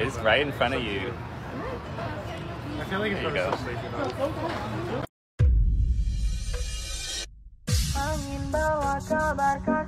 It's right in front of you. I feel like it's There you go.